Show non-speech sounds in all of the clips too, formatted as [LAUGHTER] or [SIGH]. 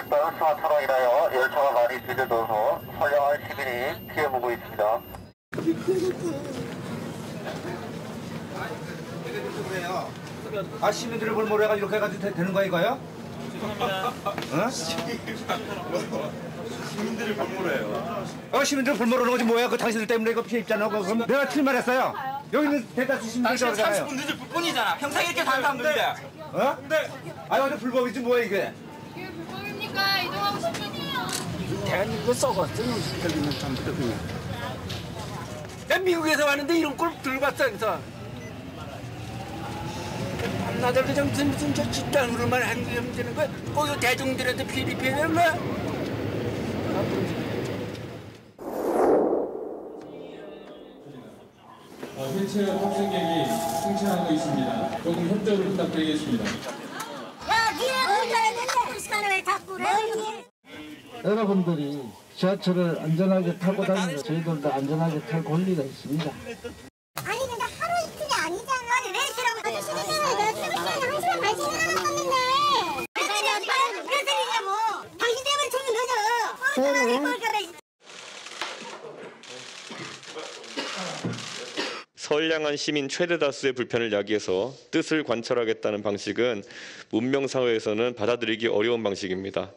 집단 수화차로 인하여 열차가 많이 늦어져서 선량한 시민이 피해보고 있습니다. 아 시민들을 볼모로 해가지고 이렇게 해가지고 되, 는 거야 이거요? 어? 시민들을 볼모로 해요. 어 시민들 볼모로 하는 거지 뭐야? 그 당신들 때문에 이거 피해 입잖아. 그- 그럼 내가 틀말했어요. 여기 있는 대다수 시민들 당신 그러잖아요. 30분 늦을 뿐이잖아. 평생 이렇게 사는 사람들인데. 어? 아니 어제 불법이지 뭐야 이게? 이게 불법입니까? 이동하고 싶으세요? 대한민국 썩어 쓰는 참 그렇군요. 난 미국에서 왔는데 이런 걸 들고 왔어 그래서 나들 그냥 무슨 무슨 저 집단으로만 하면 되는 거야 거기 대중들한테 피리피리 되는 거야 어, 휠체어 탑승객이 승차하고 있습니다. 조금 협조를 부탁드리겠습니다. 야, 니네 되는데 그 시간에 왜 자꾸 그래? 여러분들이 지하철을 안전하게 타고 다니는 저희들도 안전하게 탈 권리가 있습니다. 아니 근데 하루 이틀이 아니잖아. 아니 왜 이러고 아저씨는 내가 출근 시간에 한 시간 반 시간 남았는데. 그래서 내가 그래서 이제 뭐 당신 때문에 죽는 거죠. 어, 내가 뭘 그래. 선량한 시민 최대 다수의 불편을 야기해서 뜻을 관철하겠다는 방식은 문명 사회에서는 받아들이기 어려운 방식입니다.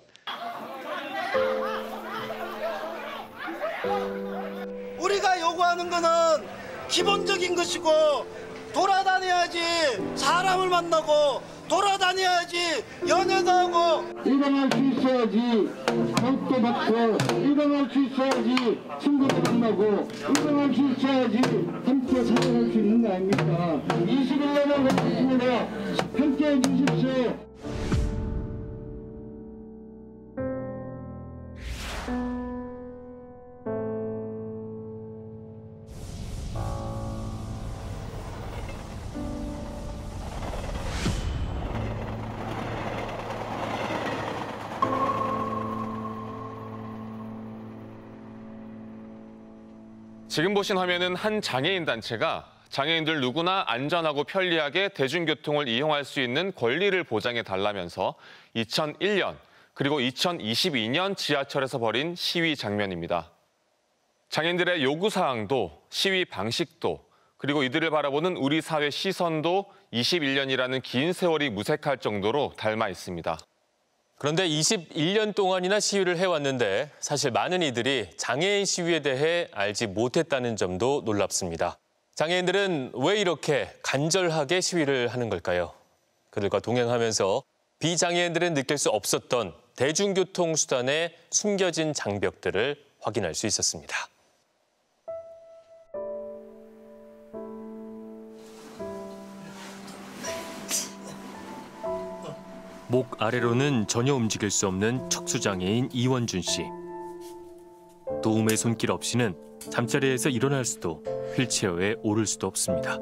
기본적인 것이고 돌아다녀야지 사람을 만나고 돌아다녀야지 연애도 하고 일어날 수 있어야지 교육도 받고 일어날 수 있어야지 친구도 만나고 일어날 수 있어야지 함께 살아갈 수 있는 거 아닙니까? 21년을 걸렸습니다. 지금 보신 화면은 한 장애인 단체가 장애인들 누구나 안전하고 편리하게 대중교통을 이용할 수 있는 권리를 보장해 달라면서 2001년 그리고 2022년 지하철에서 벌인 시위 장면입니다. 장애인들의 요구 사항도 시위 방식도 그리고 이들을 바라보는 우리 사회 시선도 21년이라는 긴 세월이 무색할 정도로 닮아 있습니다. 그런데 21년 동안이나 시위를 해왔는데 사실 많은 이들이 장애인 시위에 대해 알지 못했다는 점도 놀랍습니다. 장애인들은 왜 이렇게 간절하게 시위를 하는 걸까요? 그들과 동행하면서 비장애인들은 느낄 수 없었던 대중교통 수단의 숨겨진 장벽들을 확인할 수 있었습니다. 목 아래로는 전혀 움직일 수 없는 척수장애인 이원준 씨. 도움의 손길 없이는 잠자리에서 일어날 수도 휠체어에 오를 수도 없습니다.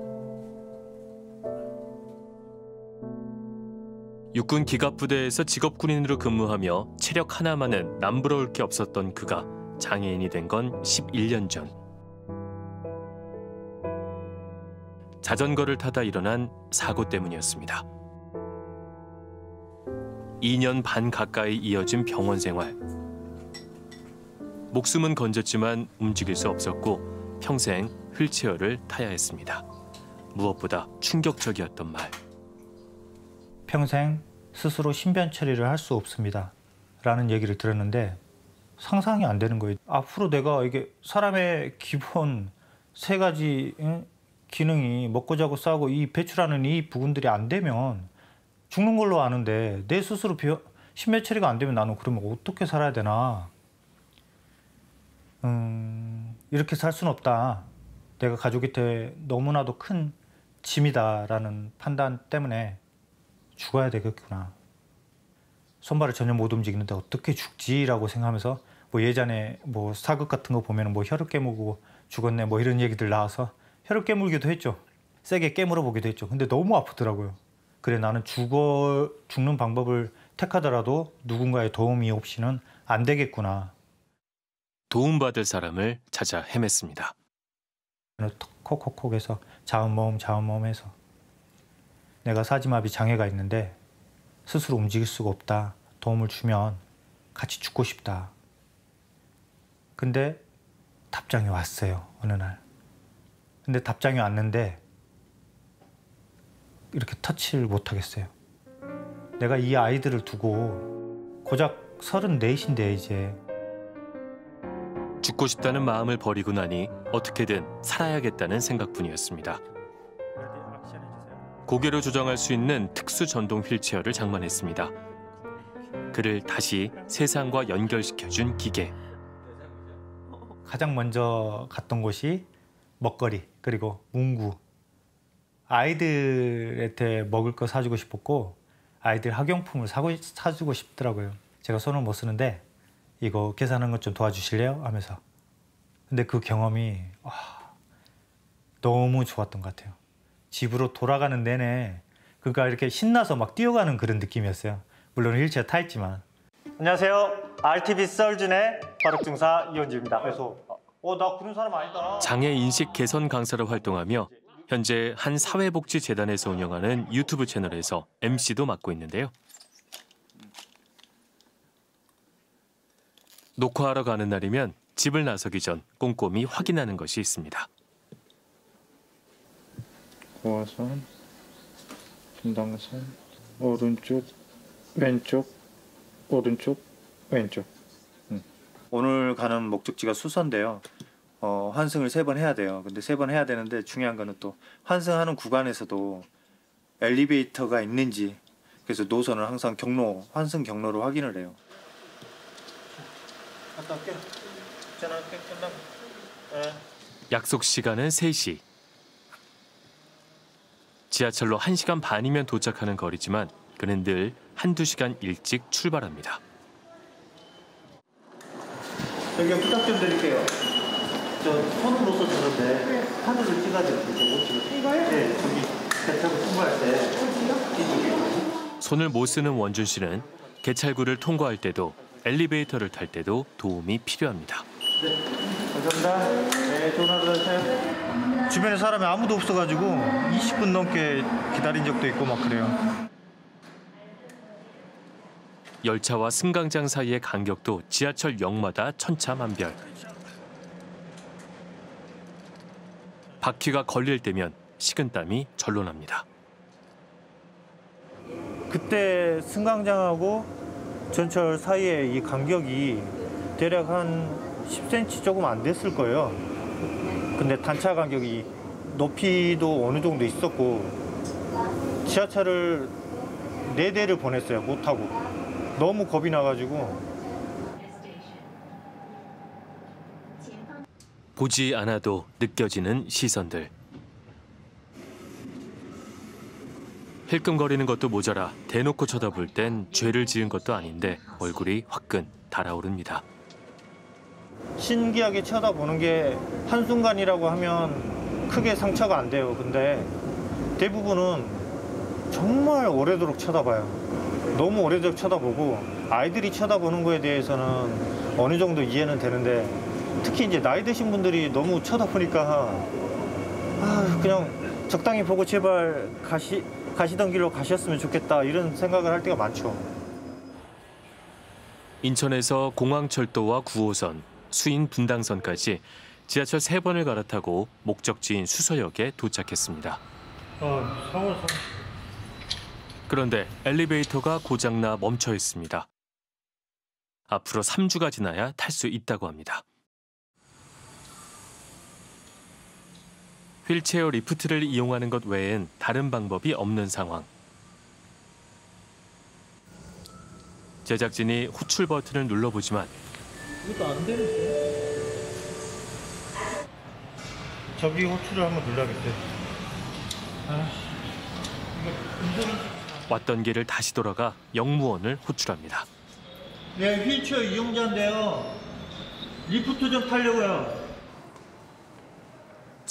육군 기갑부대에서 직업군인으로 근무하며 체력 하나만은 남부러울 게 없었던 그가 장애인이 된 건 11년 전. 자전거를 타다 일어난 사고 때문이었습니다. 2년 반 가까이 이어진 병원 생활. 목숨은 건졌지만 움직일 수 없었고 평생 휠체어를 타야 했습니다. 무엇보다 충격적이었던 말. 평생 스스로 신변 처리를 할 수 없습니다. 라는 얘기를 들었는데 상상이 안 되는 거예요. 앞으로 내가 이게 사람의 기본 세 가지 응? 기능이 먹고 자고 싸고 이 배출하는 이 부분들이 안 되면 죽는 걸로 아는데 내 스스로 신변 처리가 안 되면 나는 그러면 어떻게 살아야 되나? 음, 이렇게 살 수는 없다. 내가 가족한테 너무나도 큰 짐이다라는 판단 때문에 죽어야 되겠구나. 손발을 전혀 못 움직이는데 어떻게 죽지라고 생각하면서 뭐 예전에 뭐 사극 같은 거 보면 뭐 혀를 깨물고 죽었네 뭐 이런 얘기들 나와서 혀를 깨물기도 했죠. 세게 깨물어 보기도 했죠. 근데 너무 아프더라고요. 그래 나는 죽어 죽는 방법을 택하더라도 누군가의 도움이 없이는 안 되겠구나. 도움받을 사람을 찾아 헤맸습니다. 콕콕콕해서 자원모험 자원모험해서 내가 사지마비 장애가 있는데 스스로 움직일 수가 없다. 도움을 주면 같이 죽고 싶다. 근데 답장이 왔어요. 어느 날. 근데 답장이 왔는데 이렇게 터치를 못 하겠어요. 내가 이 아이들을 두고 고작 34인데 이제 죽고 싶다는 마음을 버리고 나니 어떻게든 살아야겠다는 생각뿐이었습니다. 고개로 조정할 수 있는 특수 전동 휠체어를 장만했습니다. 그를 다시 세상과 연결시켜준 기계. 가장 먼저 갔던 곳이 먹거리 그리고 문구 아이들한테 먹을 거 사주고 싶었고 아이들 학용품을 사고 사주고 싶더라고요. 제가 손을 못 쓰는데 이거 계산하는 것 좀 도와주실래요? 하면서 근데 그 경험이 와, 너무 좋았던 것 같아요. 집으로 돌아가는 내내 그러니까 이렇게 신나서 막 뛰어가는 그런 느낌이었어요. 물론 휠체어 타 있지만. 안녕하세요. RTV 썰준의 바둑중사 이현주입니다. 그래서 어 나 그런 사람 아니다. 장애 인식 개선 강사로 활동하며 현재 한 사회복지재단에서 운영하는 유튜브 채널에서 MC도 맡고 있는데요. 녹화하러 가는 날이면 집을 나서기 전 꼼꼼히 확인하는 것이 있습니다. 고화선, 분당선, 오른쪽, 왼쪽, 오른쪽, 왼쪽. 오늘 가는 목적지가 수서인데요. 어, 환승을 세 번 해야 돼요. 근데 세 번 해야 되는데 중요한 거는 또 환승하는 구간에서도 엘리베이터가 있는지 그래서 노선을 항상 경로 환승 경로로 확인을 해요. 갔다 올게. 전화할게 끝나고. 약속 시간은 3시. 지하철로 1시간 반이면 도착하는 거리지만 그는 늘 한두 시간 일찍 출발합니다. 저기 부탁 좀 드릴게요. 저 손으로 써주는데 카드를 찍어야 되는데 못. 이거요? 네, 저기 대차고 통과할 때. 손을 못 쓰는 원준 씨는 개찰구를 통과할 때도 엘리베이터를 탈 때도 도움이 필요합니다. 감사합니다. 네, 좋은 하루 되세요. 주변에 사람이 아무도 없어가지고 20분 넘게 기다린 적도 있고 막 그래요. 열차와 승강장 사이의 간격도 지하철 역마다 천차만별. 바퀴가 걸릴 때면 식은땀이 절로 납니다. 그때 승강장하고 전철 사이에 이 간격이 대략 한 10cm 조금 안 됐을 거예요. 근데 단차 간격이 높이도 어느 정도 있었고 지하철을 네 대를 보냈어요. 못 타고 너무 겁이 나가지고 보지 않아도 느껴지는 시선들. 힐끔거리는 것도 모자라 대놓고 쳐다볼 땐 죄를 지은 것도 아닌데 얼굴이 화끈 달아오릅니다. 신기하게 쳐다보는 게 한순간이라고 하면 크게 상처가 안 돼요. 근데 대부분은 정말 오래도록 쳐다봐요. 너무 오래도록 쳐다보고 아이들이 쳐다보는 거에 대해서는 어느 정도 이해는 되는데 특히 이제 나이 드신 분들이 너무 쳐다보니까 아 그냥 적당히 보고 제발 가시 가시던 길로 가셨으면 좋겠다 이런 생각을 할 때가 많죠. 인천에서 공항철도와 9호선, 수인 분당선까지 지하철 세번을 갈아타고 목적지인 수서역에 도착했습니다. 어, 서울 서 그런데 엘리베이터가 고장나 멈춰 있습니다. 앞으로 3주가 지나야 탈 수 있다고 합니다. 휠체어 리프트를 이용하는 것 외엔 다른 방법이 없는 상황. 제작진이 호출 버튼을 눌러보지만 이것도 안 되는데. 저기 호출을 한번 눌러야겠어요. 아, 왔던 길을 다시 돌아가 영무원을 호출합니다. 네, 휠체어 이용자인데요. 리프트 좀 타려고요.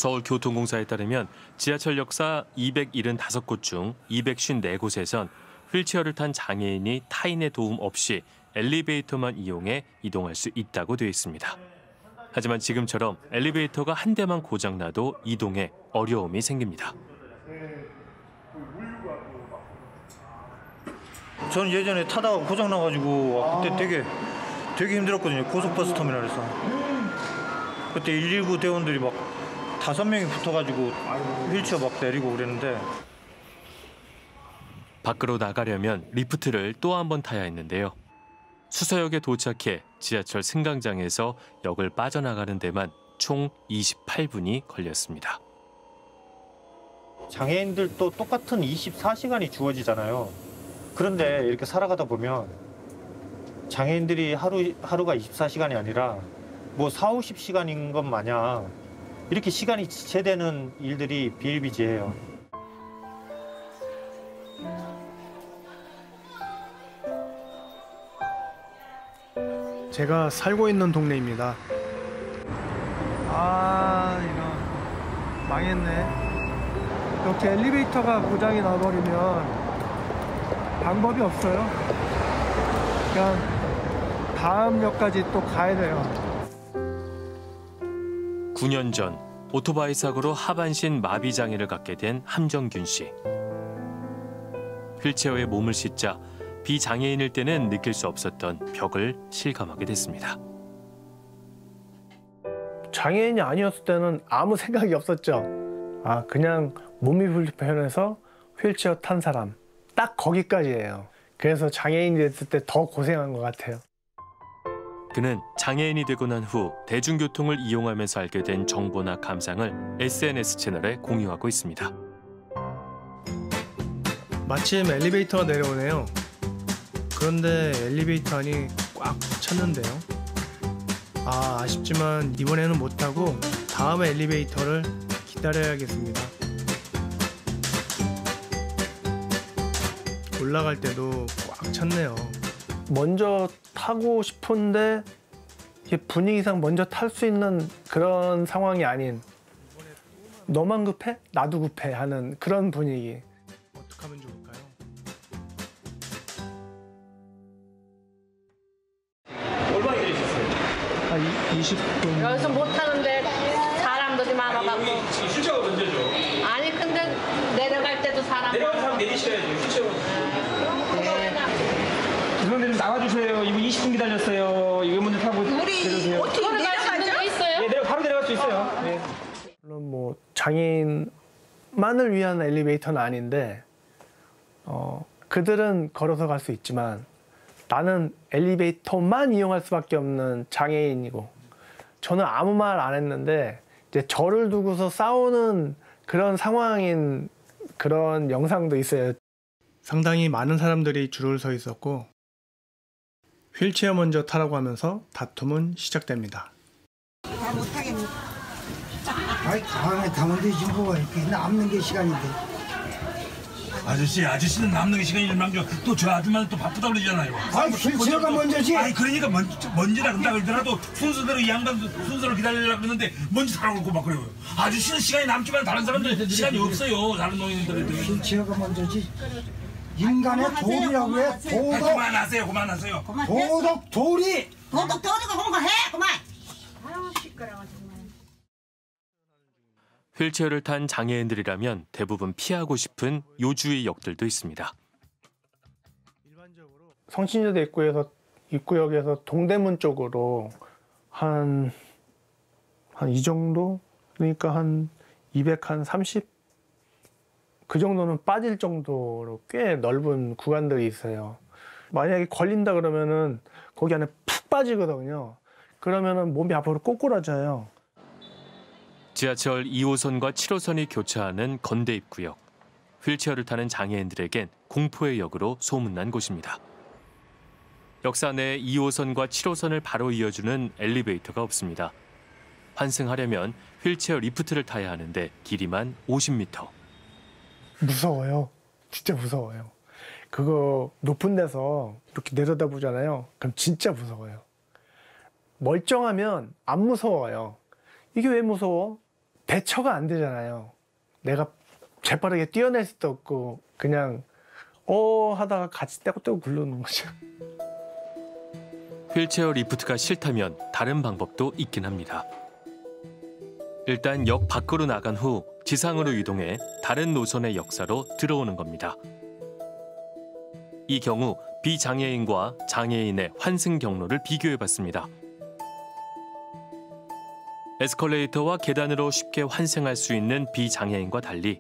서울교통공사에 따르면 지하철 역사 275곳 중 254곳에선 휠체어를 탄 장애인이 타인의 도움 없이 엘리베이터만 이용해 이동할 수 있다고 되어 있습니다. 하지만 지금처럼 엘리베이터가 한 대만 고장나도 이동에 어려움이 생깁니다. 저는 예전에 타다가 고장 나가지고 그때 되게 되게 힘들었거든요. 고속버스 터미널에서. 그때 119 대원들이 막 다섯 명이 붙어가지고 휠체어 막 내리고 그랬는데 밖으로 나가려면 리프트를 또 한 번 타야 했는데요. 수서역에 도착해 지하철 승강장에서 역을 빠져나가는 데만 총 28분이 걸렸습니다. 장애인들도 똑같은 24시간이 주어지잖아요. 그런데 이렇게 살아가다 보면 장애인들이 하루, 하루가 24시간이 아니라 뭐 4, 50시간인 것 마냥 이렇게 시간이 지체되는 일들이 비일비재해요. 제가 살고 있는 동네입니다. 아, 이거 망했네. 이렇게 엘리베이터가 고장이 나버리면 방법이 없어요. 그냥 다음 역까지 또 가야 돼요. 9년 전 오토바이 사고로 하반신 마비 장애를 갖게 된 함정균 씨. 휠체어에 몸을 싣자 비장애인일 때는 느낄 수 없었던 벽을 실감하게 됐습니다. 장애인이 아니었을 때는 아무 생각이 없었죠. 아, 그냥 몸이 불편해서 휠체어 탄 사람. 딱 거기까지예요. 그래서 장애인이 됐을 때 더 고생한 것 같아요. 그는 장애인이 되고 난 후 대중교통을 이용하면서 알게 된 정보나 감상을 SNS 채널에 공유하고 있습니다. 마침 엘리베이터가 내려오네요. 그런데 엘리베이터 안이 꽉 찼는데요. 아, 아쉽지만 이번에는 못하고 다음 엘리베이터를 기다려야겠습니다. 올라갈 때도 꽉 찼네요. 먼저 타고 싶은데 이게 분위기상 먼저 탈 수 있는 그런 상황이 아닌 너만 급해? 나도 급해 하는 그런 분위기. 어떻게 하면 좋을까요? 얼마나 기다리셨어요? 한 20분. 여기서 못타는데 사람들이 많아갖고. 휠체어가 문제죠. 아니 근데 내려갈 때도 사람. 내려가는 사람 내리셔야죠. 휠체어가. 죄송한데 좀 나와주세요. 이거 20분 기다렸어요. 이거 먼저 타고 내려오세요. 어떻게 내려갈 수도 있어요? 예, 내려 바로 내려갈 수 있어요. 네. 물론 뭐 장애인만을 위한 엘리베이터는 아닌데 어, 그들은 걸어서 갈 수 있지만 나는 엘리베이터만 이용할 수밖에 없는 장애인이고 저는 아무 말 안 했는데 이제 저를 두고서 싸우는 그런 상황인 그런 영상도 있어요. 상당히 많은 사람들이 줄을 서 있었고 휠체어 먼저 타라고 하면서 다툼은 시작됩니다. 다 못하겠네. 아이 가만히 가면 되지 뭐 이렇게 남는 게 시간인데. 아저씨, 아저씨는 남는 게 시간이 얼마죠? 또저 아줌마는 또 바쁘다 그러잖아요. 아이, 휠체어가 먼저지. 아니 그러니까 먼, 먼저라 그런다 그러더라도 순서대로 이 양반 순서로 기다리려고 그러는데 먼저 타라고 그러고 막 그래요. 아저씨는 시간이 남지만 다른 사람들 시간이 없어요. 다른 노인들은. 휠체어가 먼저지. 인간의 도리라고 해. 아, 도덕. 그만하세요, 그만하세요. 도덕 도리. 도덕 도덕을 홍보해 그만. 휠체어를 탄 장애인들이라면 대부분 피하고 싶은 요주의 역들도 있습니다. 성신여대 입구에서 입구역에서 동대문 쪽으로 한 한 이 정도 그러니까 한 200, 한 30? 그 정도는 빠질 정도로 꽤 넓은 구간들이 있어요. 만약에 걸린다 그러면은 거기 안에 푹 빠지거든요. 그러면은 몸이 앞으로 꼬꾸라져요. 지하철 2호선과 7호선이 교차하는 건대 입구역. 휠체어를 타는 장애인들에겐 공포의 역으로 소문난 곳입니다. 역사 내 2호선과 7호선을 바로 이어주는 엘리베이터가 없습니다. 환승하려면 휠체어 리프트를 타야 하는데 길이만 50m. 무서워요. 진짜 무서워요. 그거 높은 데서 이렇게 내려다보잖아요. 그럼 진짜 무서워요. 멀쩡하면 안 무서워요. 이게 왜 무서워? 대처가 안 되잖아요. 내가 재빠르게 뛰어낼 수도 없고 그냥 어 하다가 같이 떼고떼고 굴르는 거죠. 휠체어 리프트가 싫다면 다른 방법도 있긴 합니다. 일단 역 밖으로 나간 후 지상으로 이동해 다른 노선의 역사로 들어오는 겁니다. 이 경우 비장애인과 장애인의 환승 경로를 비교해봤습니다. 에스컬레이터와 계단으로 쉽게 환승할 수 있는 비장애인과 달리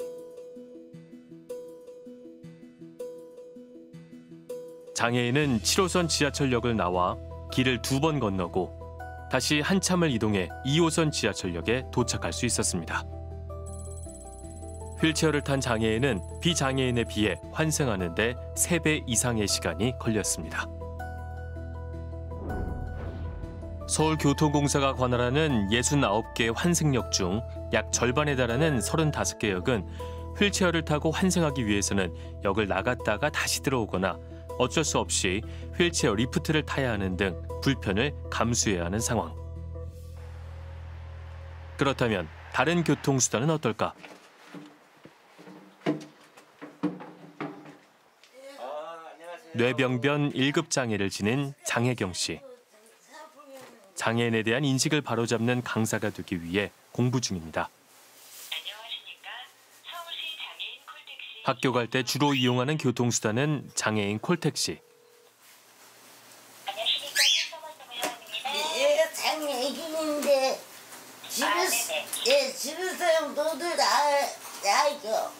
장애인은 7호선 지하철역을 나와 길을 두 번 건너고 다시 한참을 이동해 2호선 지하철역에 도착할 수 있었습니다. 휠체어를 탄 장애인은 비장애인에 비해 환승하는 데 3배 이상의 시간이 걸렸습니다. 서울교통공사가 관할하는 69개 환승역 중 약 절반에 달하는 35개 역은 휠체어를 타고 환승하기 위해서는 역을 나갔다가 다시 들어오거나 어쩔 수 없이 휠체어 리프트를 타야 하는 등 불편을 감수해야 하는 상황. 그렇다면 다른 교통수단은 어떨까? 뇌병변 1급 장애를 지닌 장혜경 씨. 장애인에 대한 인식을 바로잡는 강사가 되기 위해 공부 중입니다. 학교 갈 때 주로 이용하는 교통수단은 장애인 콜택시. 얘가 장애인인데 집에서 예 집에서 너들 나 나이거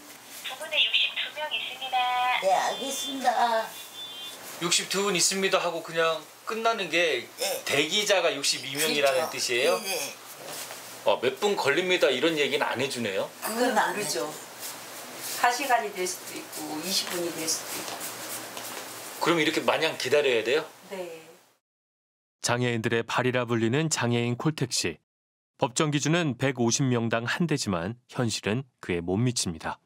두 분에 62명 있습니다. 네 알겠습니다. 62분 있습니다 하고 그냥 끝나는 게 대기자가 62명이라는 뜻이에요? 네. 어, 몇분 걸립니다 이런 얘기는 안 해주네요. 그건 모르죠. 4시간이 될 수도 있고 20분이 될 수도 있고. 그럼 이렇게 마냥 기다려야 돼요? 네. 장애인들의 발이라 불리는 장애인 콜택시. 법정 기준은 150명당 한 대지만 현실은 그에 못 미칩니다.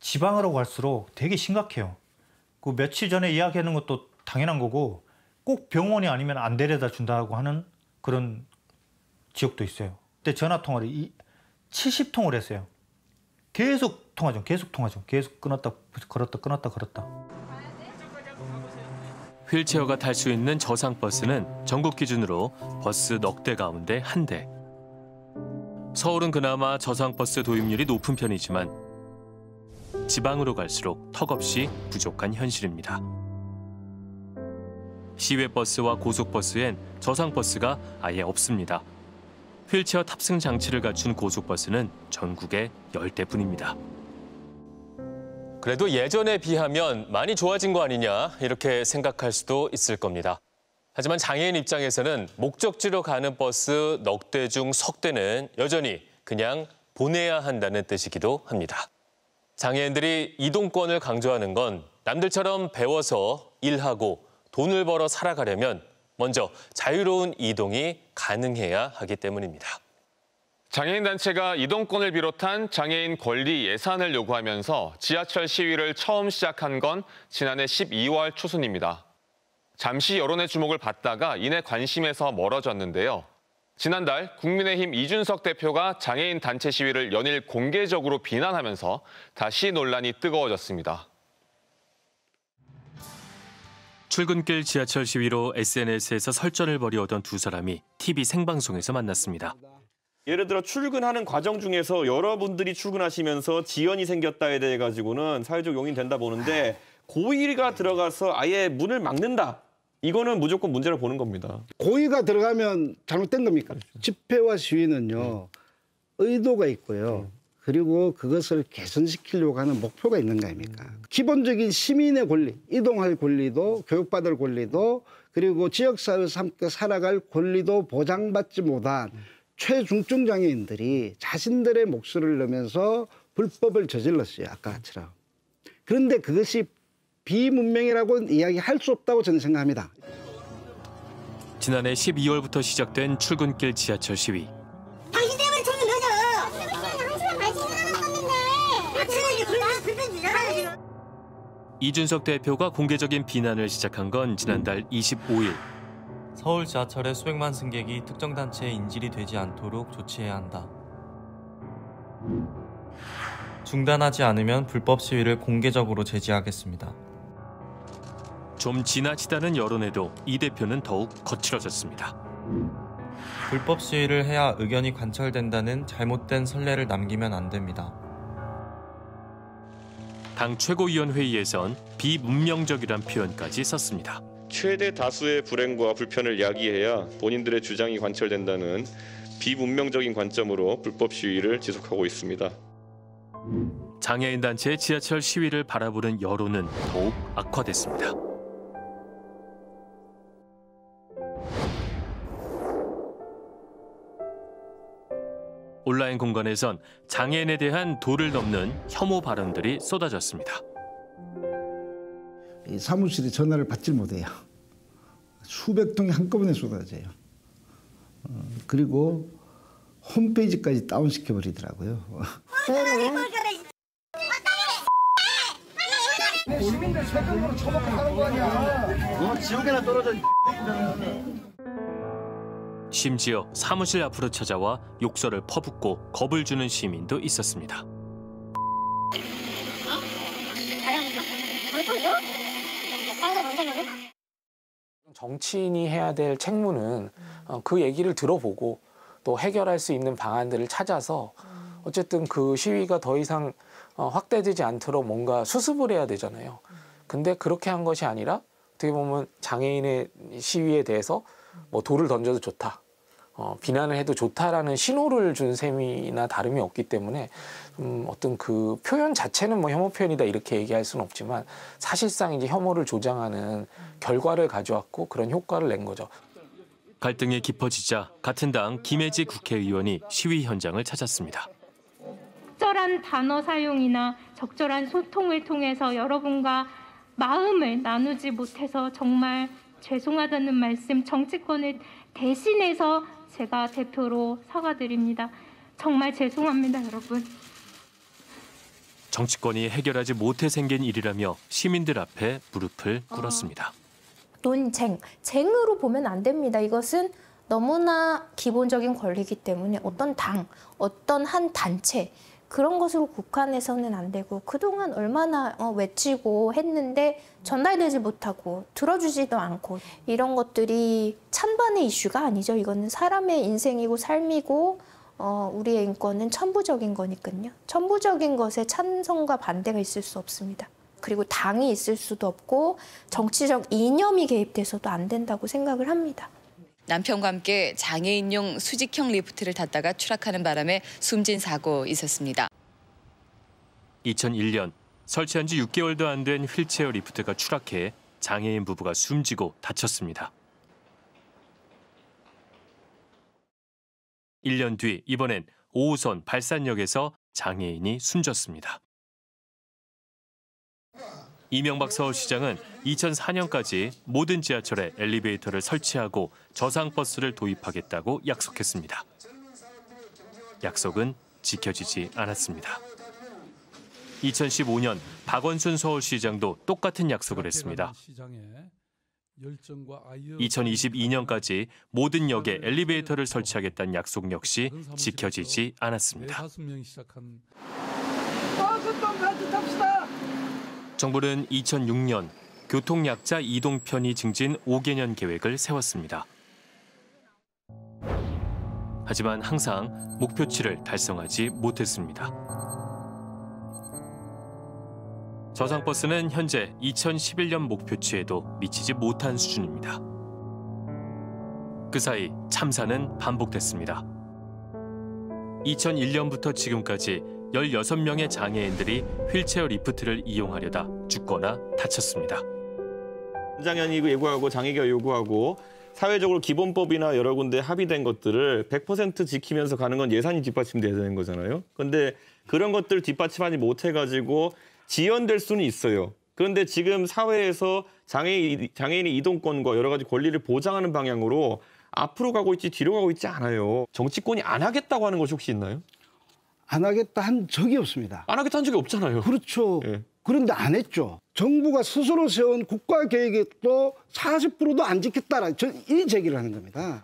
지방으로 갈수록 되게 심각해요. 그 며칠 전에 이야기하는 것도 당연한 거고 꼭 병원이 아니면 안 데려다 준다고 하는 그런 지역도 있어요. 그때 전화 통화를 이 70통을 했어요. 계속 통화 중, 계속 통화 중, 계속 끊었다 걸었다 끊었다 걸었다. 휠체어가 탈 수 있는 저상 버스는 전국 기준으로 버스 넉 대 가운데 한 대. 서울은 그나마 저상 버스 도입률이 높은 편이지만 지방으로 갈수록 턱없이 부족한 현실입니다. 시외 버스와 고속 버스엔 저상 버스가 아예 없습니다. 휠체어 탑승 장치를 갖춘 고속 버스는 전국에 10대뿐입니다. 그래도 예전에 비하면 많이 좋아진 거 아니냐 이렇게 생각할 수도 있을 겁니다. 하지만 장애인 입장에서는 목적지로 가는 버스 넉 대 중 석 대는 여전히 그냥 보내야 한다는 뜻이기도 합니다. 장애인들이 이동권을 강조하는 건 남들처럼 배워서 일하고 돈을 벌어 살아가려면 먼저 자유로운 이동이 가능해야 하기 때문입니다. 장애인 단체가 이동권을 비롯한 장애인 권리 예산을 요구하면서 지하철 시위를 처음 시작한 건 지난해 12월 초순입니다. 잠시 여론의 주목을 받다가 이내 관심에서 멀어졌는데요. 지난달 국민의힘 이준석 대표가 장애인 단체 시위를 연일 공개적으로 비난하면서 다시 논란이 뜨거워졌습니다. 출근길 지하철 시위로 SNS에서 설전을 벌이오던 두 사람이 TV 생방송에서 만났습니다. 예를 들어 출근하는 과정 중에서 여러분들이 출근하시면서 지연이 생겼다에 대해 가지고는 사회적 용인 된다 보는데 고의가 들어가서 아예 문을 막는다. 이거는 무조건 문제를 보는 겁니다. 고의가 들어가면 잘못된 겁니까? 집회와 시위는요 의도가 있고요. 그리고 그것을 개선시키려고 하는 목표가 있는 거 아닙니까? 기본적인 시민의 권리, 이동할 권리도 교육받을 권리도 그리고 지역사회에서 함께 살아갈 권리도 보장받지 못한 최중증 장애인들이 자신들의 목소리를 내면서 불법을 저질렀어요. 아까처럼. 그런데 그것이 비문명이라고 이야기할 수 없다고 저는 생각합니다. 지난해 12월부터 시작된 출근길 지하철 시위. 당신 때문에 저기 늦어. 이준석 대표가 공개적인 비난을 시작한 건 지난달 25일. 서울 지하철의 수백만 승객이 특정 단체의 인질이 되지 않도록 조치해야 한다. 중단하지 않으면 불법 시위를 공개적으로 제지하겠습니다. 좀 지나치다는 여론에도 이 대표는 더욱 거칠어졌습니다. 불법 시위를 해야 의견이 관철된다는 잘못된 선례를 남기면 안 됩니다. 당 최고위원회의에선 비문명적이란 표현까지 썼습니다. 최대 다수의 불행과 불편을 야기해야 본인들의 주장이 관철된다는 비문명적인 관점으로 불법 시위를 지속하고 있습니다. 장애인 단체의 지하철 시위를 바라보는 여론은 더욱 악화됐습니다. 온라인 공간에선 장애인에 대한 도를 넘는 혐오 발언들이 쏟아졌습니다. 이 사무실에 전화를 받질 못해요. 수백 통이 한꺼번에 쏟아져요. 어, 그리고 홈페이지까지 다운시켜 버리더라고요. 시민들 세금으로 처먹고 사는 거 아니야. 어, 지옥에나 떨어져. 심지어 사무실 앞으로 찾아와 욕설을 퍼붓고 겁을 주는 시민도 있었습니다. 정치인이 해야 될 책무는 어, 그 얘기를 들어보고 또 해결할 수 있는 방안들을 찾아서 어쨌든 그 시위가 더 이상 어, 확대되지 않도록 뭔가 수습을 해야 되잖아요. 근데 그렇게 한 것이 아니라 어떻게 보면 장애인의 시위에 대해서 뭐 돌을 던져도 좋다. 어, 비난을 해도 좋다라는 신호를 준 셈이나 다름이 없기 때문에 음, 어떤 그 표현 자체는 뭐 혐오 표현이다 이렇게 얘기할 수는 없지만 사실상 이제 혐오를 조장하는 결과를 가져왔고 그런 효과를 낸 거죠. 갈등이 깊어지자 같은 당 김혜지 국회의원이 시위 현장을 찾았습니다. 적절한 단어 사용이나 적절한 소통을 통해서 여러분과 마음을 나누지 못해서 정말 죄송하다는 말씀 정치권을 대신해서 제가 대표로 사과드립니다. 정말 죄송합니다, 여러분. 정치권이 해결하지 못해 생긴 일이라며 시민들 앞에 무릎을 꿇었습니다. 논쟁, 쟁으로 보면 안 됩니다. 이것은 너무나 기본적인 권리이기 때문에 어떤 당, 어떤 한 단체 그런 것으로 국한해서는 안 되고 그동안 얼마나 어, 외치고 했는데 전달되지 못하고 들어주지도 않고 이런 것들이 찬반의 이슈가 아니죠. 이거는 사람의 인생이고 삶이고 어, 우리의 인권은 천부적인 거니까요. 천부적인 것에 찬성과 반대가 있을 수 없습니다. 그리고 당이 있을 수도 없고 정치적 이념이 개입돼서도 안 된다고 생각을 합니다. 남편과 함께 장애인용 수직형 리프트를 탔다가 추락하는 바람에 숨진 사고 있었습니다. 2001년 설치한 지 6개월도 안 된 휠체어 리프트가 추락해 장애인 부부가 숨지고 다쳤습니다. 1년 뒤 이번엔 5호선 발산역에서 장애인이 숨졌습니다. 이명박 서울시장은 2004년까지 모든 지하철에 엘리베이터를 설치하고 저상버스를 도입하겠다고 약속했습니다. 약속은 지켜지지 않았습니다. 2015년 박원순 서울시장도 똑같은 약속을 했습니다. 2022년까지 모든 역에 엘리베이터를 설치하겠다는 약속 역시 지켜지지 않았습니다. 정부는 2006년 교통약자 이동 편의 증진 5개년 계획을 세웠습니다. 하지만 항상 목표치를 달성하지 못했습니다. 저상버스는 현재 2011년 목표치에도 미치지 못한 수준입니다. 그 사이 참사는 반복됐습니다. 2001년부터 지금까지 16명의 장애인들이 휠체어 리프트를 이용하려다 죽거나 다쳤습니다. 장현이 요구하고 장애가 요구하고 사회적으로 기본법이나 여러 군데 합의된 것들을 100% 지키면서 가는 건 예산이 뒷받침돼야 되는 거잖아요. 그런데 그런 것들 뒷받침하지 못해가지고 지연될 수는 있어요. 그런데 지금 사회에서 장애인, 장애인의 이동권과 여러 가지 권리를 보장하는 방향으로 앞으로 가고 있지 뒤로 가고 있지 않아요. 정치권이 안 하겠다고 하는 것이 혹시 있나요? 안 하겠다 한 적이 없습니다. 안 하겠다 한 적이 없잖아요. 그렇죠. 그런데 안 했죠. 정부가 스스로 세운 국가 계획에도 40%도 안 지켰다라 이 제기를 하는 겁니다.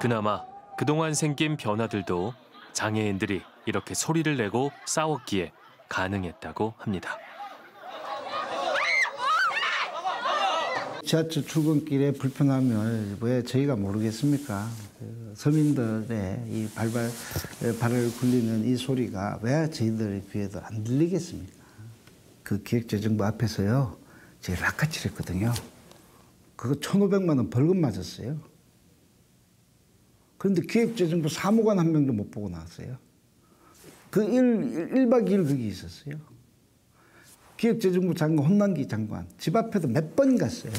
그나마 그동안 생긴 변화들도 장애인들이 이렇게 소리를 내고 싸웠기에 가능했다고 합니다. 지하철 출근길에 불편함을 왜 저희가 모르겠습니까? 그 서민들의 이 발발 발을 굴리는 이 소리가 왜 저희들 귀에도 안 들리겠습니까? 그 기획재정부 앞에서요, 제가 락카칠했거든요. 그거 1,500만 원 벌금 맞았어요. 그런데 기획재정부 사무관 한 명도 못 보고 나왔어요. 그 1, 1박 2일 거기 있었어요. 기획재정부 장관, 혼난기 장관 집 앞에도 몇번 갔어요.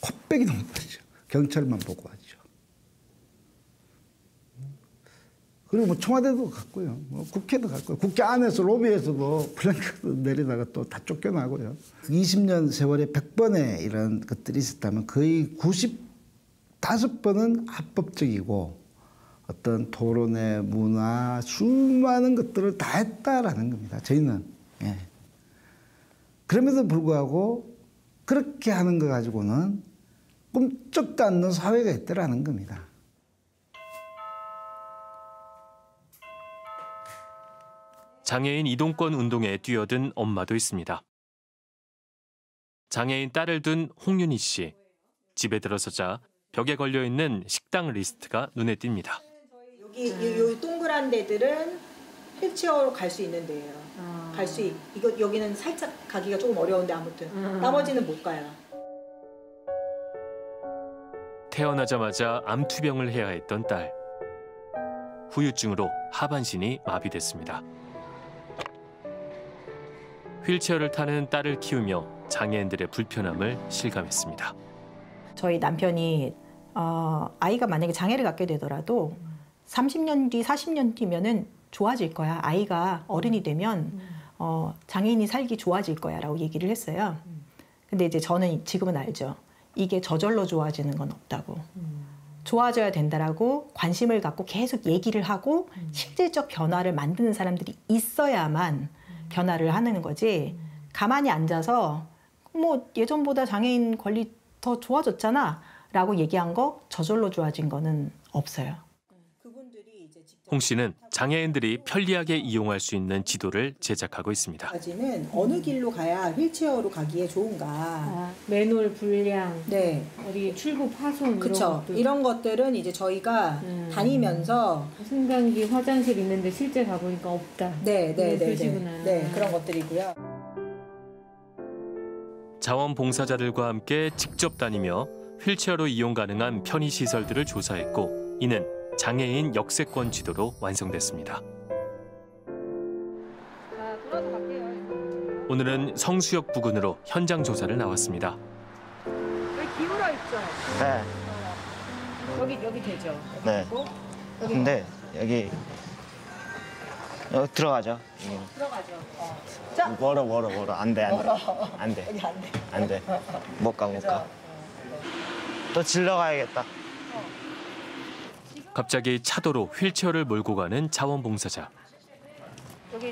코빼기도 못 봤죠. 경찰만 보고 왔죠. 그리고 뭐 청와대도 갔고요. 뭐 국회도 갔고요. 국회 안에서 로비에서도 플랭크도 내리다가 또 다 쫓겨나고요. 20년 세월에 100번의 이런 것들이 있었다면 거의 95번은 합법적이고 어떤 토론의 문화, 수많은 것들을 다 했다라는 겁니다. 저희는. 예. 그럼에도 불구하고 그렇게 하는 거 가지고는 꿈쩍도 않는 사회가 있더라는 겁니다. 장애인 이동권 운동에 뛰어든 엄마도 있습니다. 장애인 딸을 둔 홍윤희 씨. 집에 들어서자 벽에 걸려 있는 식당 리스트가 눈에 띕니다. 여기 이, 요 동그란 데들은 휠체어로 갈 수 있는 데예요. 갈수 있. 이거 여기는 살짝 가기가 조금 어려운데 아무튼 나머지는 못 가요. 태어나자마자 암투병을 해야 했던 딸. 후유증으로 하반신이 마비됐습니다. 휠체어를 타는 딸을 키우며 장애인들의 불편함을 실감했습니다. 저희 남편이 어, 아이가 만약에 장애를 갖게 되더라도 30년 뒤, 40년 뒤면은 좋아질 거야. 아이가 어른이 되면 어, 장애인이 살기 좋아질 거야라고 얘기를 했어요. 근데 이제 저는 지금은 알죠. 이게 저절로 좋아지는 건 없다고. 좋아져야 된다라고 관심을 갖고 계속 얘기를 하고 실질적 변화를 만드는 사람들이 있어야만 변화를 하는 거지. 가만히 앉아서 뭐 예전보다 장애인 권리 더 좋아졌잖아 라고 얘기한 거 저절로 좋아진 거는 없어요. 홍 씨는 장애인들이 편리하게 이용할 수 있는 지도를 제작하고 있습니다. 까지는 어느 길로 가야 휠체어로 가기에 좋은가. 아, 맨홀 불량, 네. 어디 출구 파손 그쵸. 이런 것들. 이런 것들은 이제 저희가 다니면서 승강기 화장실 있는데 실제 가보니까 없다. 네, 네, 네. 네. 네, 그런 것들이고요. 자원봉사자들과 함께 직접 다니며 휠체어로 이용 가능한 편의 시설들을 조사했고 이는 장애인 역세권 지도로 완성됐습니다. 오늘은 성수역 부근으로 현장 조사를 나왔습니다. 여기 기울어 있죠? 네. 여기, 여기 되죠? 네. 그리고 여기 근데 여기 여기 들어가죠. 여기. 들어가죠. 어. 자, 멀어 멀어 멀어 안돼 안돼 멀어. 안돼 여기 안 돼. 안돼 못 가 못 가. 또 질러 가야겠다. 갑자기 차도로 휠체어를 몰고 가는 자원봉사자.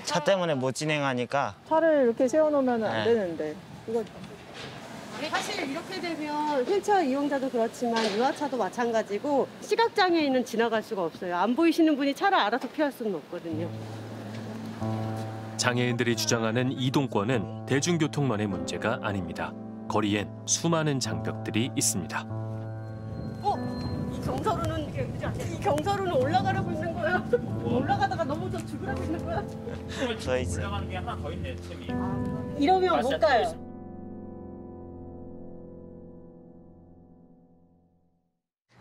차 때문에 못 진행하니까 차를 이렇게 세워놓으면 안 네. 되는데 이거 사실 이렇게 되면 휠체어 이용자도 그렇지만 유아차도 마찬가지고 시각장애인은 지나갈 수가 없어요. 안 보이시는 분이 차를 알아서 피할 수는 없거든요. 장애인들이 주장하는 이동권은 대중교통만의 문제가 아닙니다. 거리엔 수많은 장벽들이 있습니다. 어? 이 경사로는 이 경사로는 올라가라고 있는 거야. [LAUGHS] 올라가다가 넘어져 죽으라고 있는 거야. 저 있어. 들어가는 게 하나 더 있네 템이. 이러면 못 가요.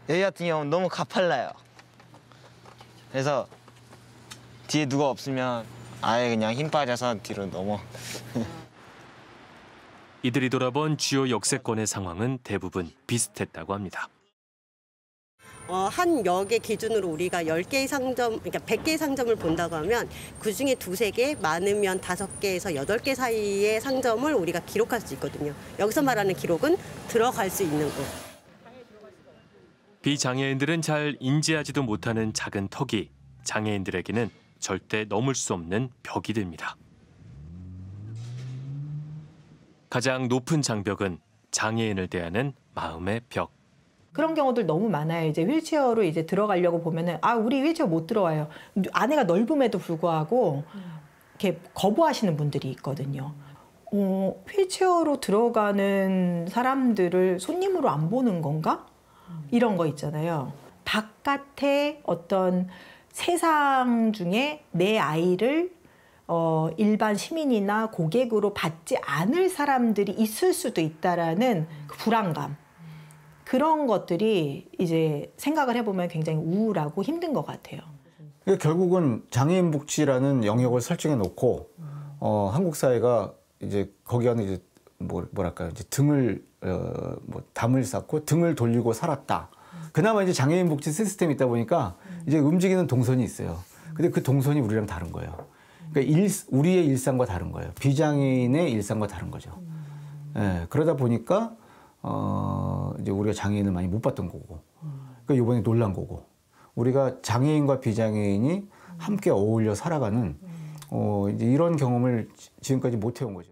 여기 같은 경우는 너무 가팔라요. 그래서 뒤에 누가 없으면 아예 그냥 힘 빠져서 뒤로 넘어. [LAUGHS] 이들이 돌아본 주요 역세권의 상황은 대부분 비슷했다고 합니다. 어, 한 역의 기준으로 우리가 10개의 상점, 그러니까 100개의 상점을 본다고 하면 그중에 두세 개, 많으면 다섯 개에서 여덟 개 사이의 상점을 우리가 기록할 수 있거든요. 여기서 말하는 기록은 들어갈 수 있는 곳. 비장애인들은 잘 인지하지도 못하는 작은 턱이 장애인들에게는 절대 넘을 수 없는 벽이 됩니다. 가장 높은 장벽은 장애인을 대하는 마음의 벽. 그런 경우들 너무 많아요. 이제 휠체어로 이제 들어가려고 보면은 아 우리 휠체어 못 들어와요. 안에가 넓음에도 불구하고 이렇게 거부하시는 분들이 있거든요. 어, 휠체어로 들어가는 사람들을 손님으로 안 보는 건가? 이런 거 있잖아요. 바깥에 어떤 세상 중에 내 아이를 어, 일반 시민이나 고객으로 받지 않을 사람들이 있을 수도 있다라는 그 불안감. 그런 것들이 이제 생각을 해보면 굉장히 우울하고 힘든 것 같아요. 그러니까 결국은 장애인 복지라는 영역을 설정해 놓고 어, 한국 사회가 이제 거기에는 이제 뭐, 뭐랄까요 이제 등을 어, 뭐 담을 쌓고 등을 돌리고 살았다. 그나마 이제 장애인 복지 시스템이 있다 보니까 이제 움직이는 동선이 있어요. 근데 그 동선이 우리랑 다른 거예요. 그러니까 일, 우리의 일상과 다른 거예요. 비장애인의 일상과 다른 거죠. 예, 그러다 보니까 어, 이제 우리가 장애인을 많이 못 봤던 거고. 그러니까 이번에 놀란 거고. 우리가 장애인과 비장애인이 함께 어울려 살아가는 어, 이제 이런 경험을 지- 지금까지 못 해온 거죠.